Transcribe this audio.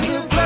There's a